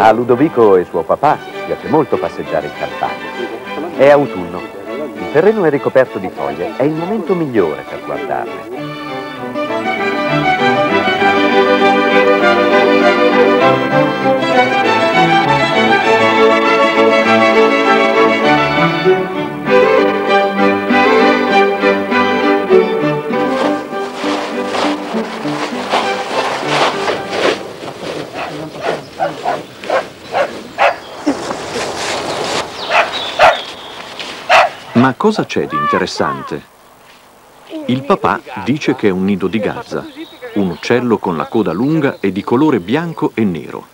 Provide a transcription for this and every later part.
A Ludovico e suo papà piace molto passeggiare in campagna. È autunno. Il terreno è ricoperto di foglie. È il momento migliore per guardarle. Ma cosa c'è di interessante? Il papà dice che è un nido di gazza, un uccello con la coda lunga e di colore bianco e nero.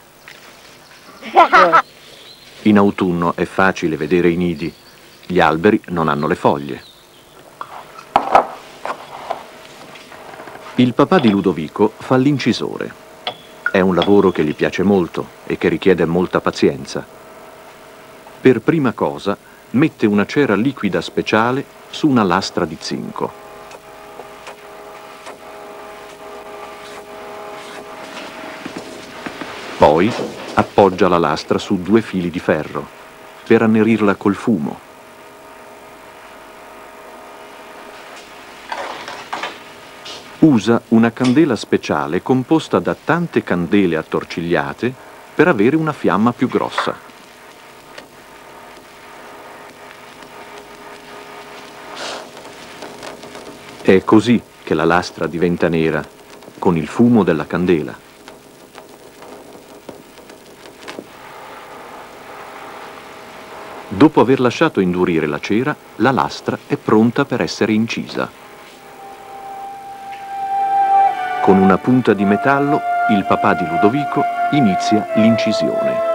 In autunno è facile vedere i nidi, gli alberi non hanno le foglie. Il papà di Ludovico fa l'incisore. È un lavoro che gli piace molto e che richiede molta pazienza. Per prima cosa mette una cera liquida speciale su una lastra di zinco. Poi appoggia la lastra su due fili di ferro per annerirla col fumo. Usa una candela speciale composta da tante candele attorcigliate per avere una fiamma più grossa. È così che la lastra diventa nera, con il fumo della candela. Dopo aver lasciato indurire la cera, la lastra è pronta per essere incisa. Con una punta di metallo, il papà di Ludovico inizia l'incisione.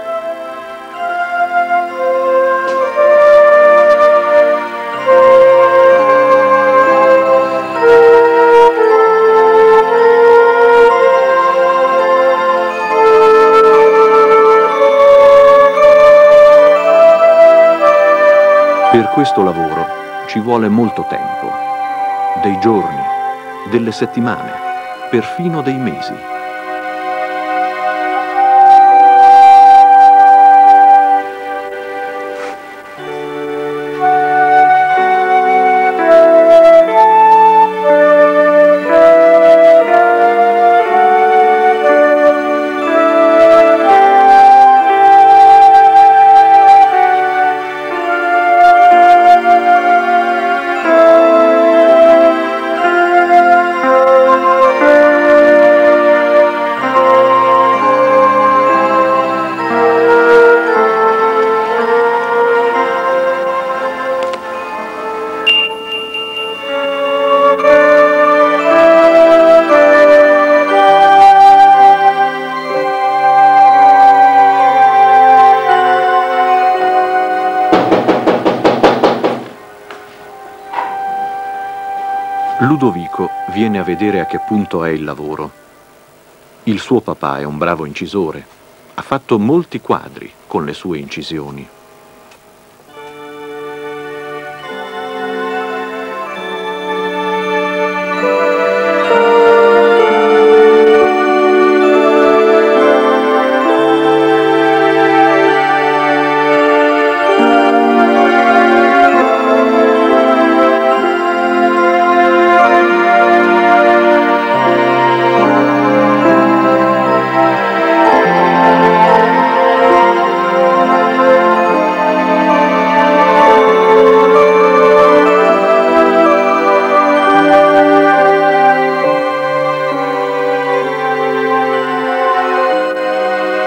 Questo lavoro ci vuole molto tempo, dei giorni, delle settimane, perfino dei mesi. Ludovico viene a vedere a che punto è il lavoro. Il suo papà è un bravo incisore. Ha fatto molti quadri con le sue incisioni.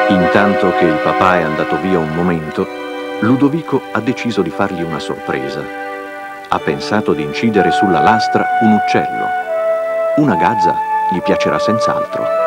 Intanto che il papà è andato via un momento, Ludovico ha deciso di fargli una sorpresa. Ha pensato di incidere sulla lastra un uccello. Una gazza gli piacerà senz'altro.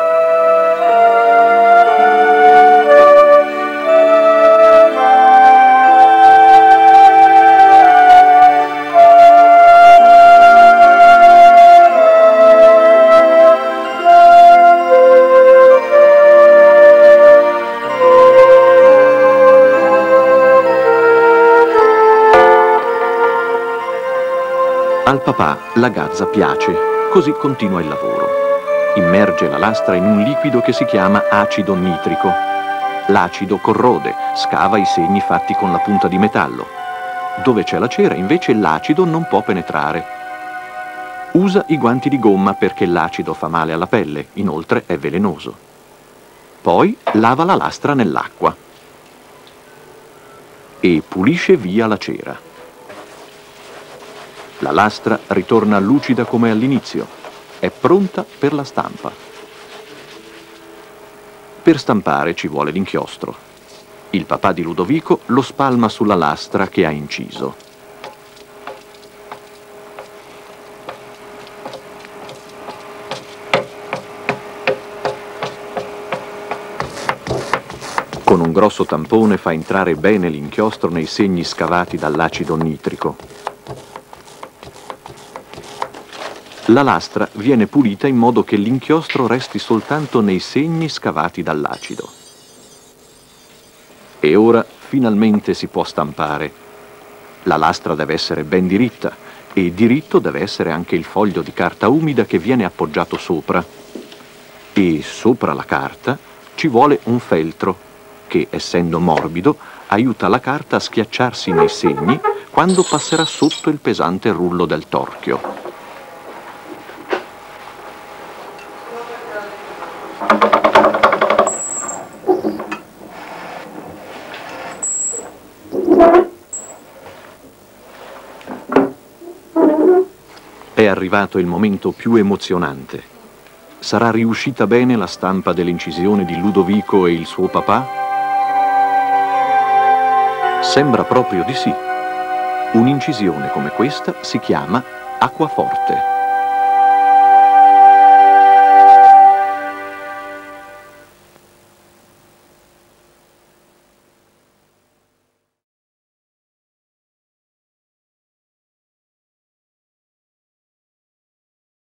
Al papà la gazza piace, così continua il lavoro. Immerge la lastra in un liquido che si chiama acido nitrico. L'acido corrode, scava i segni fatti con la punta di metallo. Dove c'è la cera invece l'acido non può penetrare. Usa i guanti di gomma perché l'acido fa male alla pelle, inoltre è velenoso. Poi lava la lastra nell'acqua e pulisce via la cera. La lastra ritorna lucida come all'inizio, è pronta per la stampa. Per stampare ci vuole l'inchiostro. Il papà di Ludovico lo spalma sulla lastra che ha inciso. Con un grosso tampone fa entrare bene l'inchiostro nei segni scavati dall'acido nitrico. La lastra viene pulita in modo che l'inchiostro resti soltanto nei segni scavati dall'acido. E ora finalmente si può stampare. La lastra deve essere ben diritta e diritto deve essere anche il foglio di carta umida che viene appoggiato sopra. E sopra la carta ci vuole un feltro che, essendo morbido, aiuta la carta a schiacciarsi nei segni quando passerà sotto il pesante rullo del torchio. Arrivato il momento più emozionante. Sarà riuscita bene la stampa dell'incisione di Ludovico e il suo papà? Sembra proprio di sì. Un'incisione come questa si chiama acquaforte.